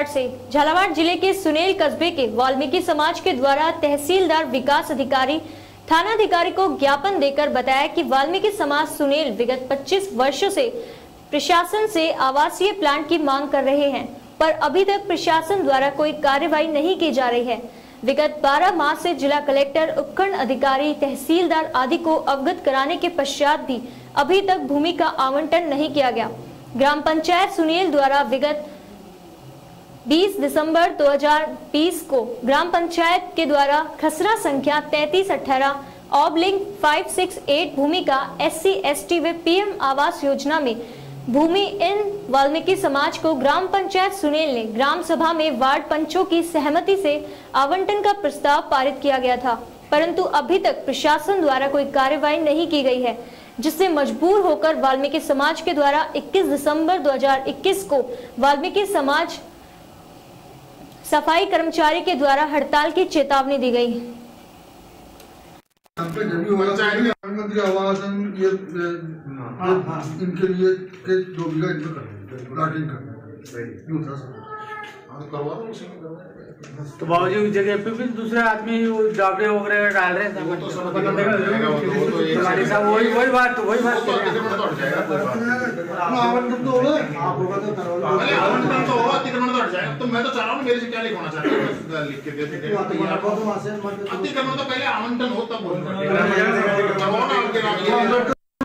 झालावाड़ से। झालावाड़ ज़िले के सुनेल कस्बे के वाल्मीकि समाज के द्वारा तहसीलदार विकास अधिकारी थाना अधिकारी को ज्ञापन देकर बताया कि वाल्मीकि समाज सुनेल विगत 25 वर्षों से प्रशासन से आवासीय प्लांट की मांग कर रहे हैं, पर अभी तक प्रशासन द्वारा कोई कार्यवाही नहीं की जा रही है। विगत 12 माह से जिला कलेक्टर, उपखंड अधिकारी, तहसीलदार आदि को अवगत कराने के पश्चात भी अभी तक भूमि का आवंटन नहीं किया गया। ग्राम पंचायत सुनील द्वारा विगत 20 दिसंबर 2020 को ग्राम पंचायत के द्वारा खसरा संख्या तैतीस अठारह ऑबलिंग 568 भूमि का एस सी व पीएम आवास योजना में भूमि इन वाल्मीकि समाज को ग्राम पंचायत सुनेल ने ग्राम सभा में वार्ड पंचों की सहमति से आवंटन का प्रस्ताव पारित किया गया था। परंतु अभी तक प्रशासन द्वारा कोई कार्यवाही नहीं की गई है, जिससे मजबूर होकर वाल्मीकि समाज के द्वारा 21 दिसंबर 2021 को वाल्मीकि समाज सफ़ाई कर्मचारी के द्वारा हड़ताल की चेतावनी दी गई। आवास ये ये- हाँ, हाँ। इनके लिए के जो भी है। तो बाबूजी उस जगह पे भी दूसरे आदमी वो जाबड़े वगैरह डाल रहे थे वो तो तो- तो साहब वही वही बात वही बात तो कर अतिक्रमण तो नहीं। आवंटन तो होगा। आप होगा तो तो तो तो मैं तो चाह रहा हूँ मेरे से क्या लिखवाना चाह रहा हूँ लिख के दे देंगे अतिक्रमण तो पहले आमंत्रण होता तब बोलना